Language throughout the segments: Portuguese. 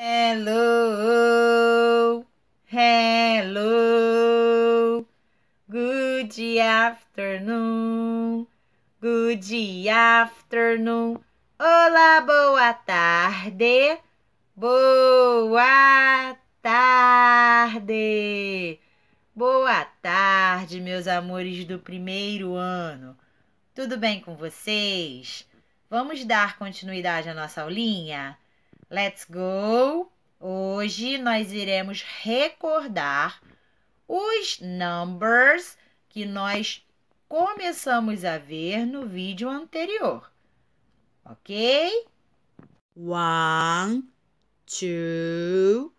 Hello, hello, good afternoon, good afternoon. Olá, boa tarde, boa tarde, boa tarde, meus amores do primeiro ano. Tudo bem com vocês? Vamos dar continuidade à nossa aulinha? Let's go! Hoje nós iremos recordar os numbers que nós começamos a ver no vídeo anterior. Ok? One, two,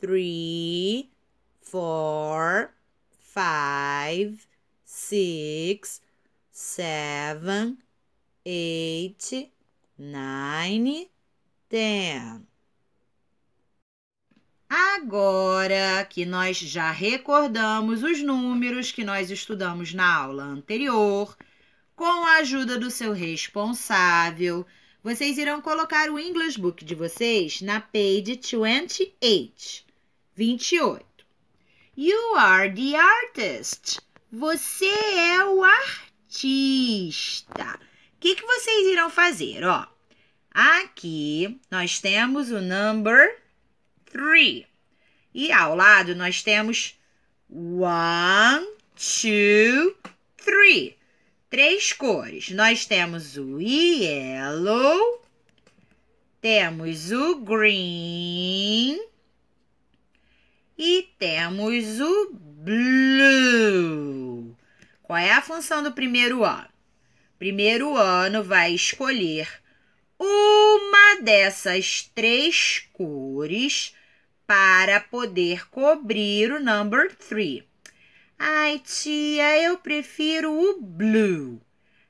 three, four, five, six, seven, eight, nine, ten. Agora que nós já recordamos os números que nós estudamos na aula anterior, com a ajuda do seu responsável, vocês irão colocar o English Book de vocês na page 28, 28. You are the artist. Você é o artista. O que, que vocês irão fazer? Ó, Aqui nós temos o number three. E ao lado nós temos one, two, three. Três cores. Nós temos o yellow, temos o green e temos o blue. Qual é a função do primeiro ano? Primeiro ano vai escolher uma dessas três cores para poder cobrir o number three. Ai, tia, eu prefiro o blue.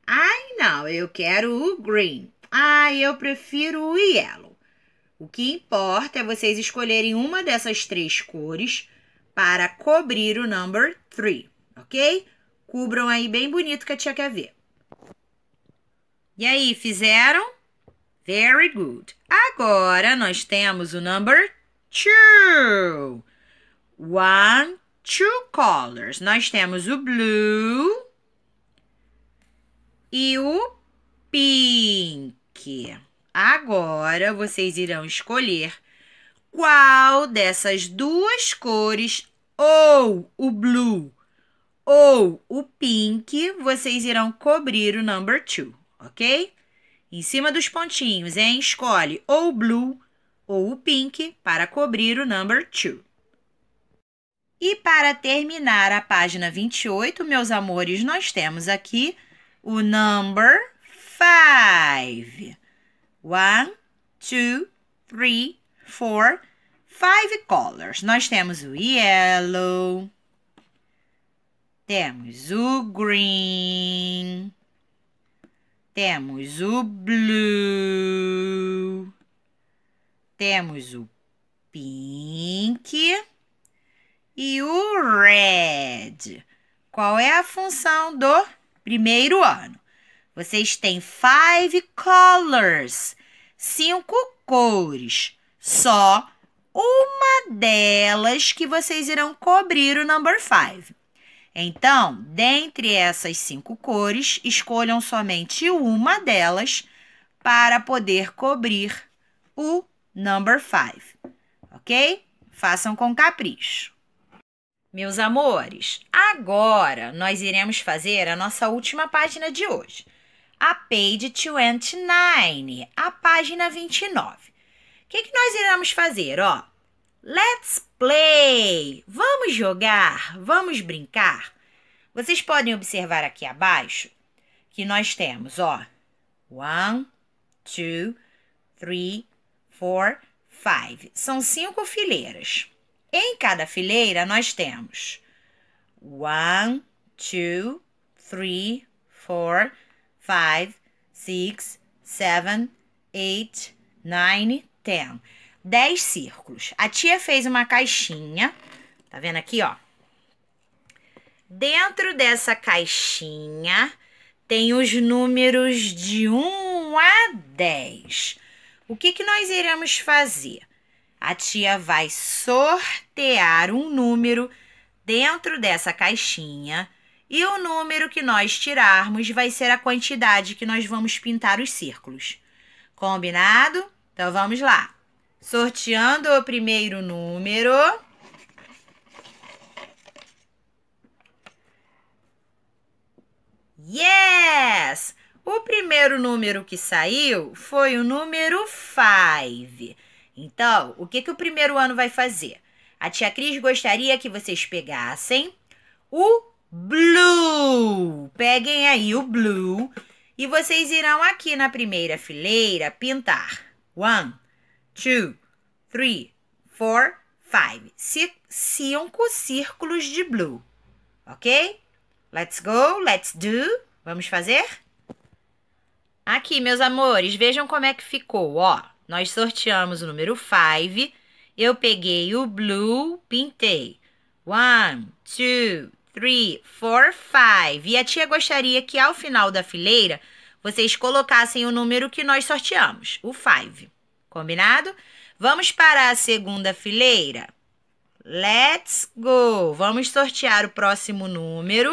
Ai, não, eu quero o green. Ai, eu prefiro o yellow. O que importa é vocês escolherem uma dessas três cores para cobrir o number three, ok? Cubram aí bem bonito que a tia quer ver. E aí, fizeram? Very good. Agora nós temos o number two. One, two colors. Nós temos o blue e o pink. Agora vocês irão escolher qual dessas duas cores, ou o blue ou o pink, vocês irão cobrir o number two, ok? Em cima dos pontinhos, hein? Escolhe ou o blue ou o pink para cobrir o number 2. E para terminar a página 28, meus amores, nós temos aqui o number 5. 1, 2, 3, 4, 5 colors. Nós temos o yellow, temos o green, temos o blue, temos o pink e o red. Qual é a função do primeiro ano? Vocês têm five colors, cinco cores. Só uma delas que vocês irão cobrir o number five. Então, dentre essas cinco cores, escolham somente uma delas para poder cobrir o number five, ok? Façam com capricho. Meus amores, agora nós iremos fazer a nossa última página de hoje, a page 29, a página 29. O que, que nós iremos fazer? Ó, Let's play! Vamos jogar, vamos brincar. Vocês podem observar aqui abaixo que nós temos, ó, one, two, three, four, five. São cinco fileiras. Em cada fileira nós temos one, two, three, four, five, six, seven, eight, nine, ten. 10 círculos. A tia fez uma caixinha, tá vendo aqui, ó? Dentro dessa caixinha tem os números de 1 a 10. O que, que nós iremos fazer? a tia vai sortear um número dentro dessa caixinha e o número que nós tirarmos vai ser a quantidade que nós vamos pintar os círculos. Combinado? Então vamos lá. Sorteando o primeiro número. Yes! O primeiro número que saiu foi o número 5. Então, o que, que o primeiro ano vai fazer? A tia Cris gostaria que vocês pegassem o blue. Peguem aí o blue e vocês irão aqui na primeira fileira pintar. One, two, three, four, five. Cinco círculos de blue. Ok? Let's go, let's do. Vamos fazer? Aqui, meus amores, vejam como é que ficou, ó. Nós sorteamos o número 5. Eu peguei o blue, pintei. One, two, three, four, five. E a tia gostaria que ao final da fileira vocês colocassem o número que nós sorteamos, o 5. Combinado? Vamos para a segunda fileira? Let's go! Vamos sortear o próximo número.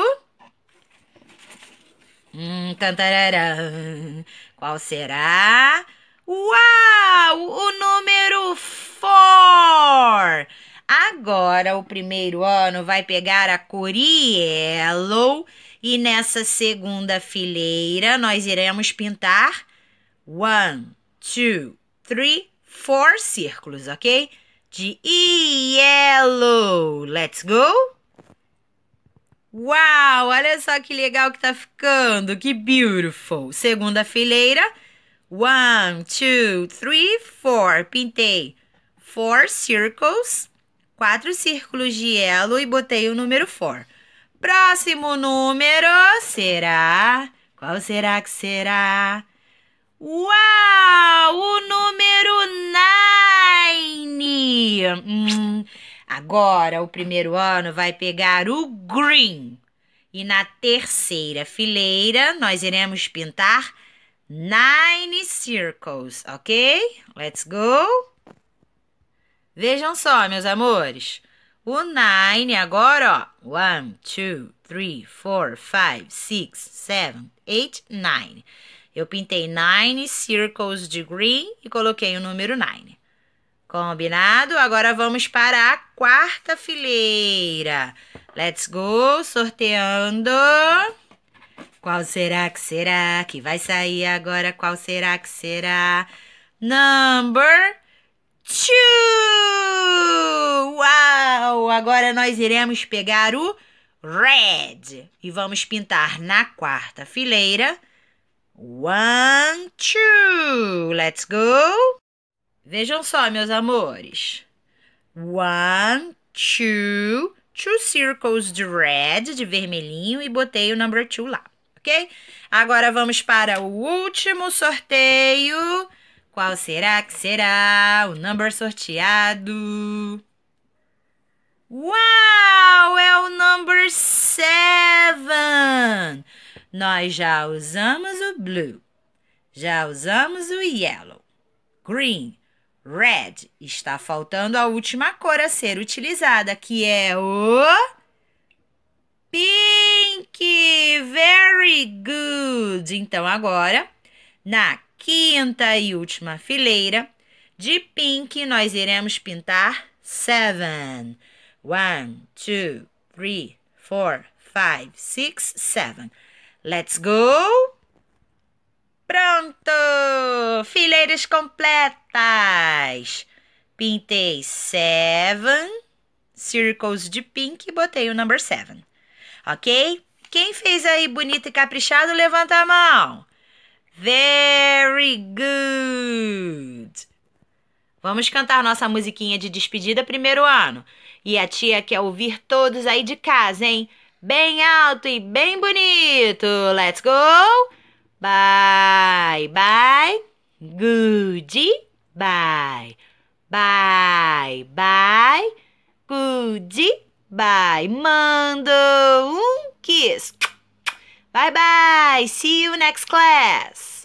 Hum, tantararã. Qual será? Uau! O número 4! Agora, o primeiro ano vai pegar a cor yellow e nessa segunda fileira nós iremos pintar one, two, three, four círculos, ok? De yellow. Let's go! Uau, olha só que legal que tá ficando, que beautiful. Segunda fileira, one, two, three, four. Pintei four circles, quatro círculos de yellow e botei o número four. Próximo número será, qual será que será? Uau, o número nine. Hum, Agora, o primeiro ano vai pegar o green. E na terceira fileira, nós iremos pintar nine circles, ok? Let's go! Vejam só, meus amores. O nine agora, ó. One, two, three, four, five, six, seven, eight, nine. Eu pintei nine circles de green e coloquei o número nine. Combinado? Agora vamos para a quarta fileira. Let's go, sorteando. Qual será que será que vai sair agora? Qual será que será? Number two. Uau! Agora nós iremos pegar o red e vamos pintar na quarta fileira. One, two. Let's go. Vejam só, meus amores. One, two, two circles de red, de vermelhinho, e botei o number two lá, ok? Agora vamos para o último sorteio. Qual será que será o number sorteado? Uau! É o number seven! Nós já usamos o blue, já usamos o yellow, green, red. Está faltando a última cor a ser utilizada, que é o pink. Very good. Então, agora, na quinta e última fileira de pink, nós iremos pintar seven. One, two, three, four, five, six, seven. Let's go! Pronto! Fileiras completas. Pintei seven circles de pink e botei o number seven. Ok? Quem fez aí bonito e caprichado, levanta a mão. Very good. Vamos cantar nossa musiquinha de despedida primeiro ano. E a tia quer ouvir todos aí de casa, hein? Bem alto e bem bonito. Let's go! Bye, bye. Goodie, bye. Bye, bye. Goodie, bye. Mando um kiss. Bye, bye. See you next class.